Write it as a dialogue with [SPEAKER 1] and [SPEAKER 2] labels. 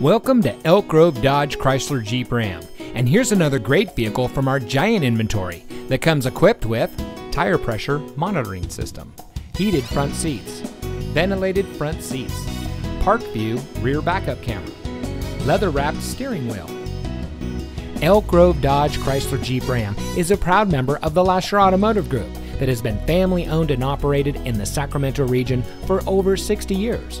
[SPEAKER 1] Welcome to Elk Grove Dodge Chrysler Jeep Ram. And here's another great vehicle from our giant inventory that comes equipped with tire pressure monitoring system, heated front seats, ventilated front seats, park view rear backup camera, leather wrapped steering wheel. Elk Grove Dodge Chrysler Jeep Ram is a proud member of the Lasher Automotive Group that has been family owned and operated in the Sacramento region for over 60 years.